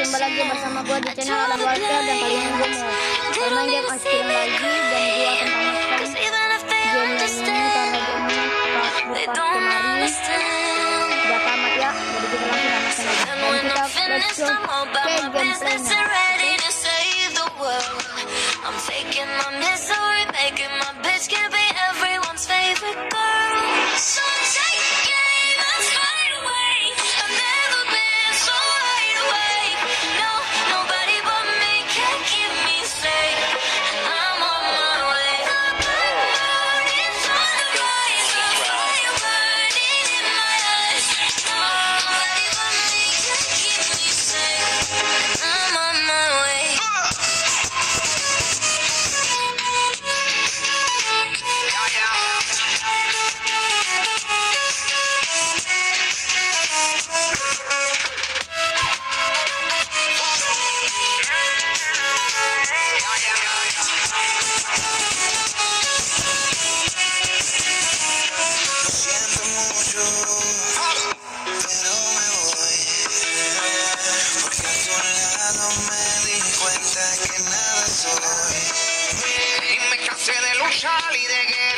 jumpa lagi bersama gue di channel dan kali ini gue mau bermain game lagi dan gue akan game ini karena gue pas buka kemarin. tamat ya jadi kita langsung dan kita let's go. gameplaynya I'm taking my misery, making my bitch can be everyone's favorite girl. Charlie de Gale.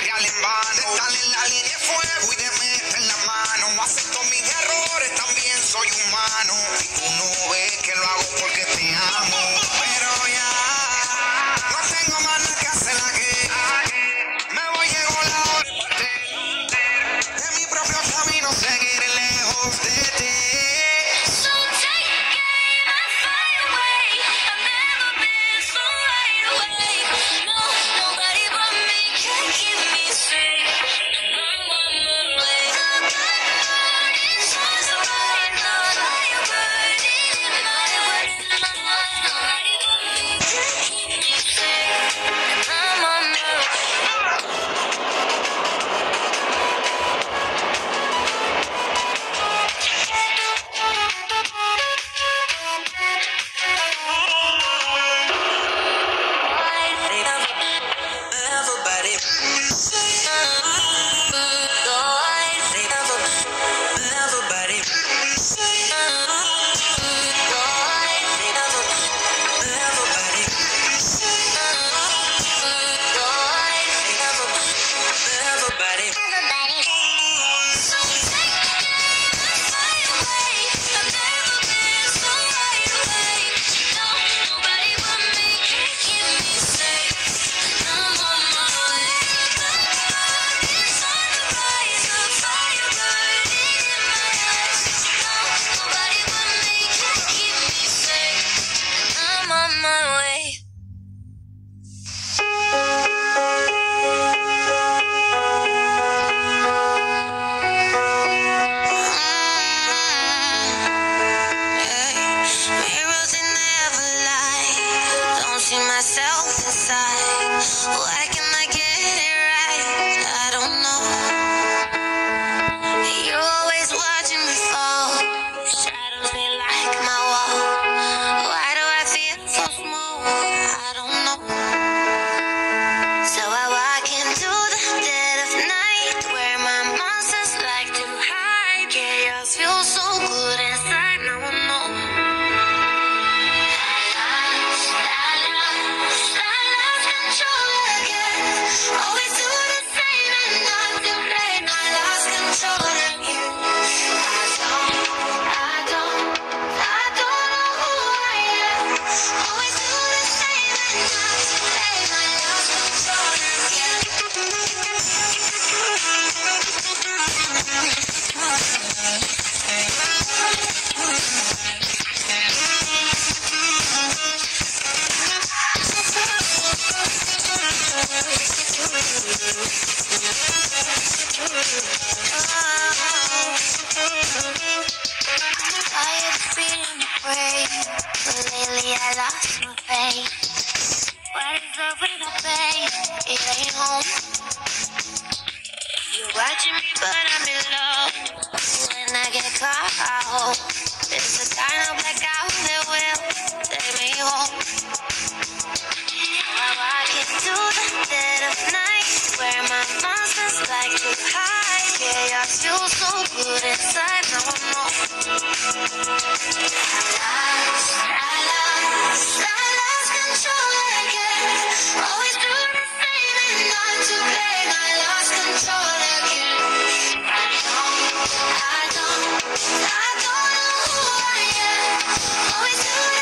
I feel so good inside, now I control again. Always do the same and. I lost control again. I don't, I don't, I don't know who I am. Always do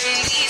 Oh,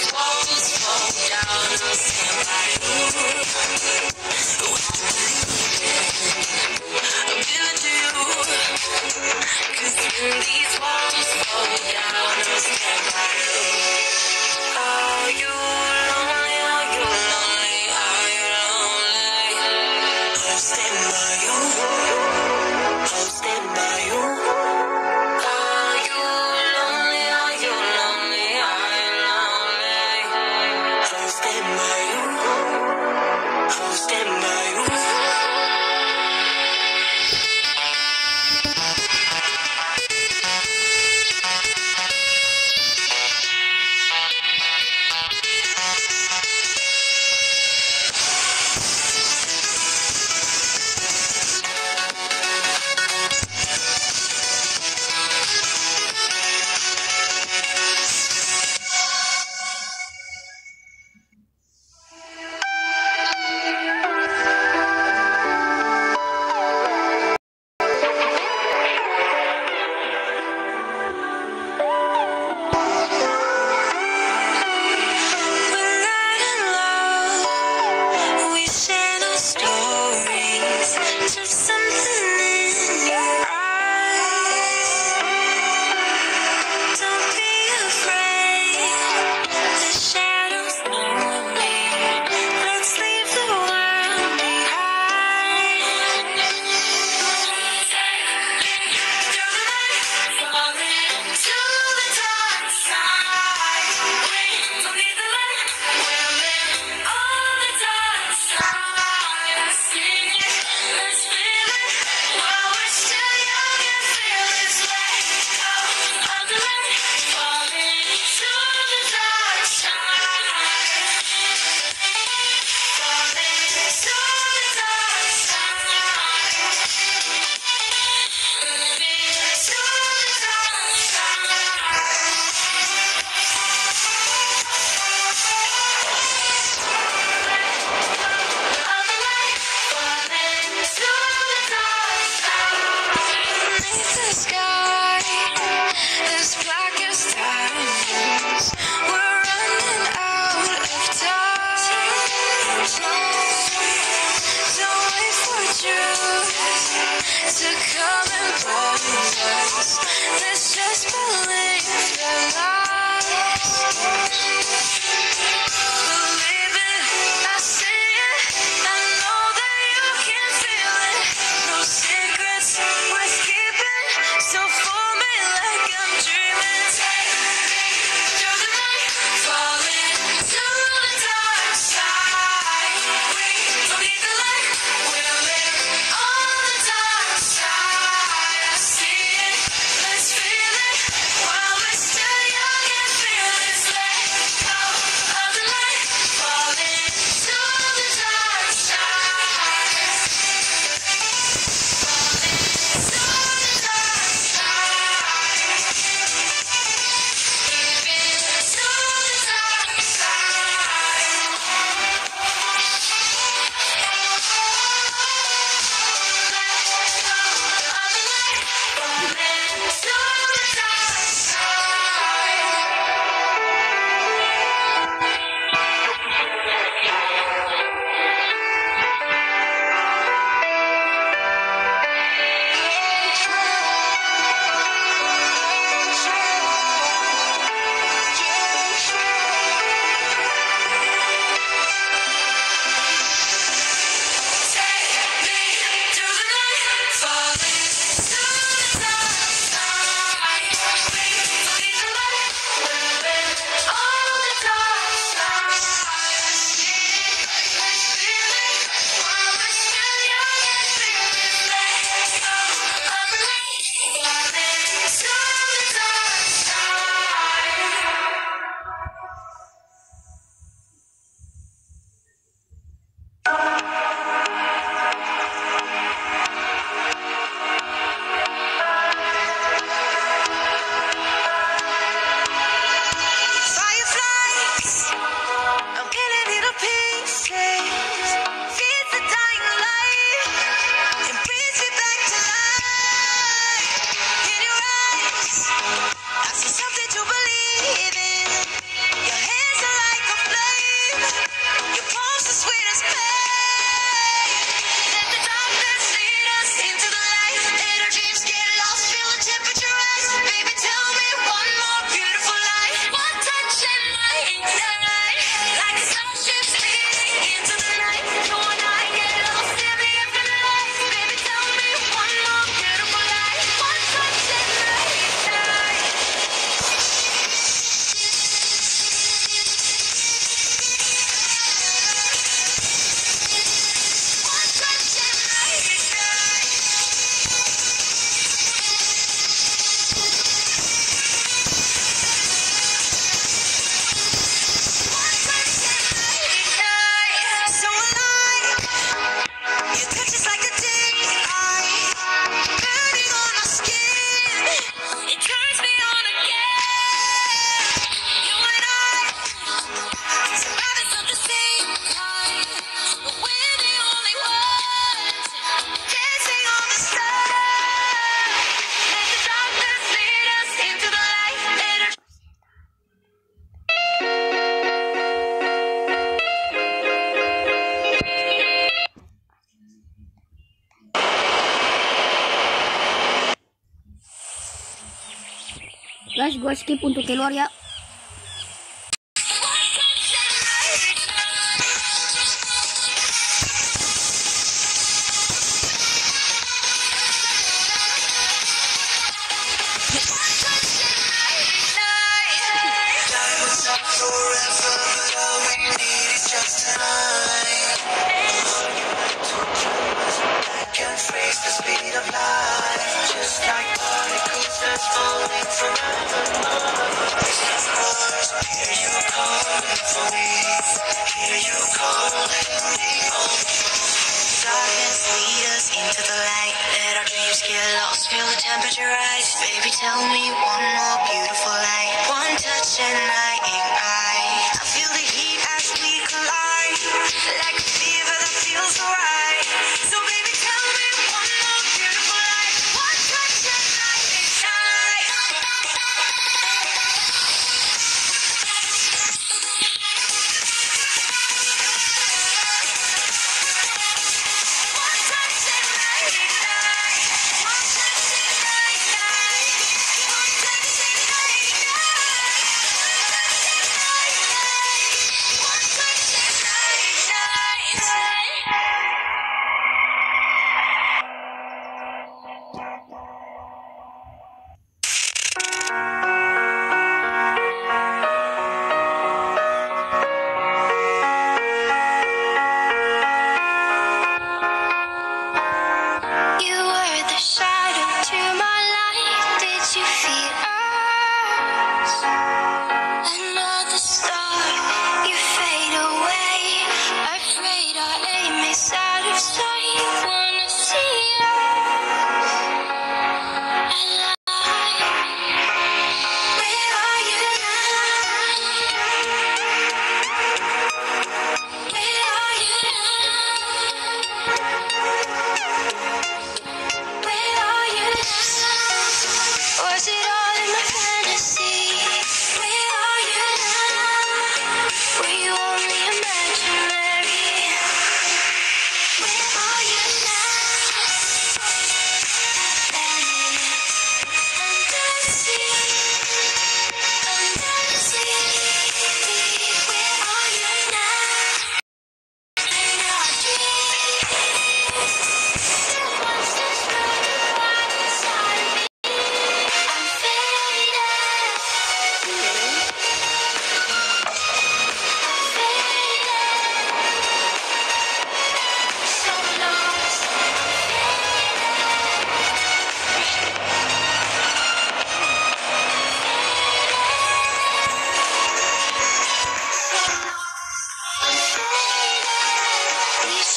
skip untuk keluar ya